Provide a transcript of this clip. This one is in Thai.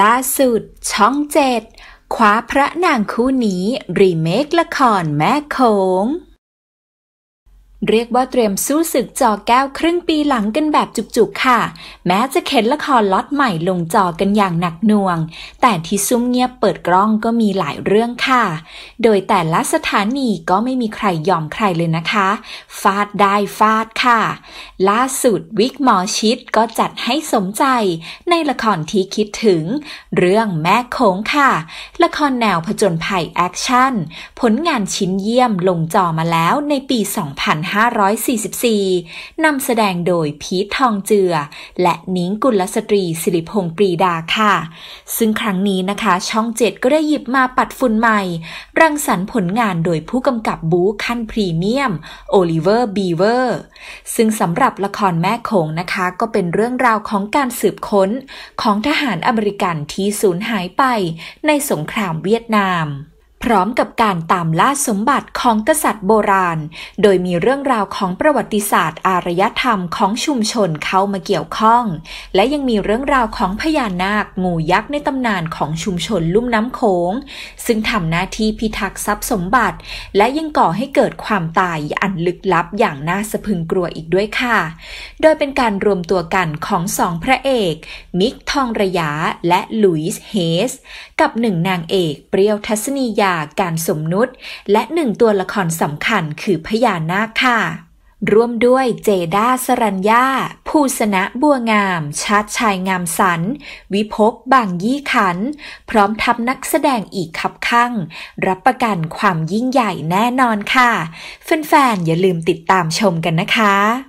ล่าสุด ช่องเจ็ดคว้าพระนางคู่นี้ รีเมคละครแม่โขง เรียกว่าเตรียมสู้ศึกจอแก้วครึ่งปีหลังกันแบบจุกๆค่ะ แม้จะเข็นละครล็อตใหม่ลงจอกันอย่างหนักหน่วง แต่ที่ซุ้มเงียบเปิดกล้องก็มีหลายเรื่องค่ะ โดยแต่ละสถานีก็ไม่มีใครยอมใครเลยนะคะ ฟาดได้ฟาดค่ะ ล่าสุดวิกหมอชิดก็จัดให้สมใจ ในละครที่คิดถึง เรื่องแม่โขงค่ะ ละครแนวผจญภัยแอคชั่นผลงานชิ้นเยี่ยมลงจอมาแล้วในปี2000 2544 นำแสดงโดยพีททองเจือ และนิ้งกุลสตรีสิริพงศ์ปรีดาค่ะ ซึ่งครั้งนี้นะคะ ช่องเจ็ดก็ได้หยิบมาปัดฝุ่นใหม่ รังสรรค์ผลงานโดยผู้กำกับบู๊ขั้นพรีเมียม โอลิเวอร์บีเวอร์ ซึ่งสำหรับละครแม่โขงนะคะ ก็เป็นเรื่องราวของการสืบค้นของทหารอเมริกันที่สูญหายไปในสงครามเวียดนาม ร้อมกับการตามล่าสมบัติของกษัตริย์โบราณ โดยมีเรื่องราวของประวัติศาสตร์อารยธรรมของชุมชนเข้ามาเกี่ยวข้อง และยังมีเรื่องราวของพญานาคงูยักษ์ในตำนานของชุมชนลุ่มน้ำโขง ซึ่งทำหน้าที่พิทักษ์ทรัพย์สมบัติ และยังก่อให้เกิดความตายอันลึกลับอย่างน่าสะพึงกลัวอีกด้วยค่ะ โดยเป็นการรวมตัวกันของสองพระเอก มิกทองระยะและลุยส์เฮส กับหนึ่งนางเอกเปรี้ยวทัศนียาการสมนุษย์ และหนึ่งตัวละครสำคัญคือพญานาคค่ะ ร่วมด้วยเจด้าสรัญญาภูสนะบัวงาม ชาติชายงามสัน วิภพบางยี่ขัน พร้อมทับนักแสดงอีกขับข้างรับประกันความยิ่งใหญ่แน่นอนค่ะ แฟนๆอย่าลืมติดตามชมกันนะคะ